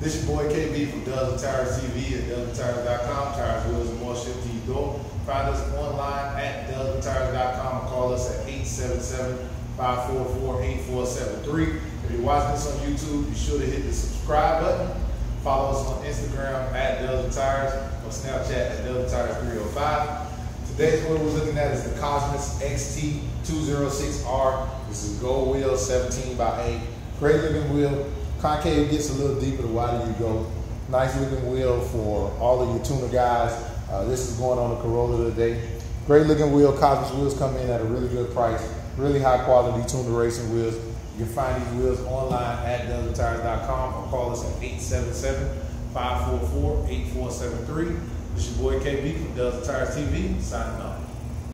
This your boy KB from Dubs and Tires TV at DUBSandTIRES.com. Tires, wheels, and more shipped to your door. Find us online at DUBSandTIRES.com or call us at 877-544-8473. If you're watching this on YouTube, be sure to hit the subscribe button. Follow us on Instagram at Dubs and Tires or Snapchat at Dubs and Tires 305. Today's what we're looking at is the Cosmis XT206R. This is gold wheel, 17 by 8. Great looking wheel. Concave gets a little deeper the wider you go. Nice looking wheel for all of your tuner guys. Uh, this is going on the Corolla today. Great looking wheel. Cosmis wheels come in at a really good price. Really high quality tuner racing wheels. You can find these wheels online at DUBSandTIRES.com or call us at 877-544-8473. This is your boy KB from Dubs and Tires TV, signing off.